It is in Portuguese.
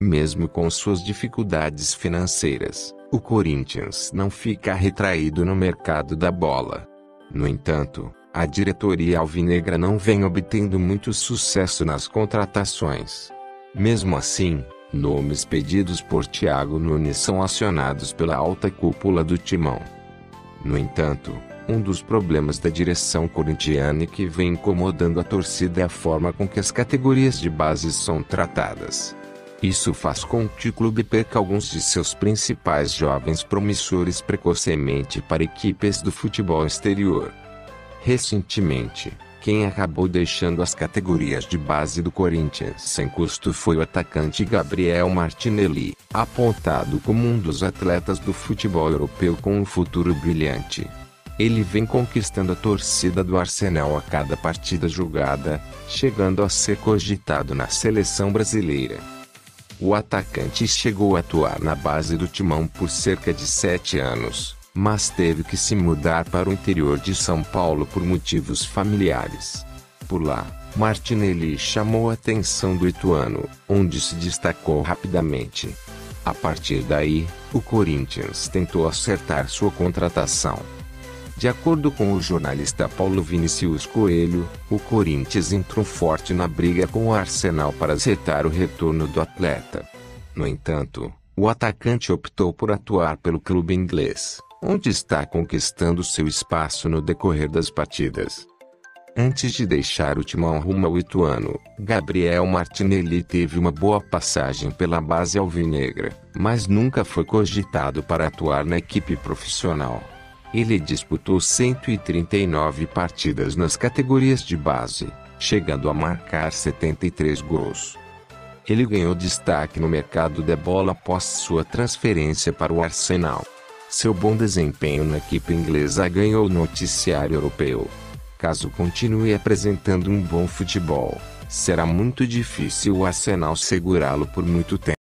Mesmo com suas dificuldades financeiras, o Corinthians não fica retraído no mercado da bola. No entanto, a diretoria alvinegra não vem obtendo muito sucesso nas contratações. Mesmo assim, nomes pedidos por Thiago Nunes são acionados pela alta cúpula do timão. No entanto, um dos problemas da direção corintiana que vem incomodando a torcida é a forma com que as categorias de base são tratadas. Isso faz com que o clube perca alguns de seus principais jovens promissores precocemente para equipes do futebol exterior. Recentemente, quem acabou deixando as categorias de base do Corinthians sem custo foi o atacante Gabriel Martinelli, apontado como um dos atletas do futebol europeu com um futuro brilhante. Ele vem conquistando a torcida do Arsenal a cada partida jogada, chegando a ser cogitado na seleção brasileira. O atacante chegou a atuar na base do timão por cerca de sete anos, mas teve que se mudar para o interior de São Paulo por motivos familiares. Por lá, Martinelli chamou a atenção do Ituano, onde se destacou rapidamente. A partir daí, o Corinthians tentou acertar sua contratação. De acordo com o jornalista Paulo Vinicius Coelho, o Corinthians entrou forte na briga com o Arsenal para acertar o retorno do atleta. No entanto, o atacante optou por atuar pelo clube inglês, onde está conquistando seu espaço no decorrer das partidas. Antes de deixar o timão rumo ao Ituano, Gabriel Martinelli teve uma boa passagem pela base alvinegra, mas nunca foi cogitado para atuar na equipe profissional. Ele disputou 139 partidas nas categorias de base, chegando a marcar 73 gols. Ele ganhou destaque no mercado de bola após sua transferência para o Arsenal. Seu bom desempenho na equipe inglesa ganhou o noticiário europeu. Caso continue apresentando um bom futebol, será muito difícil o Arsenal segurá-lo por muito tempo.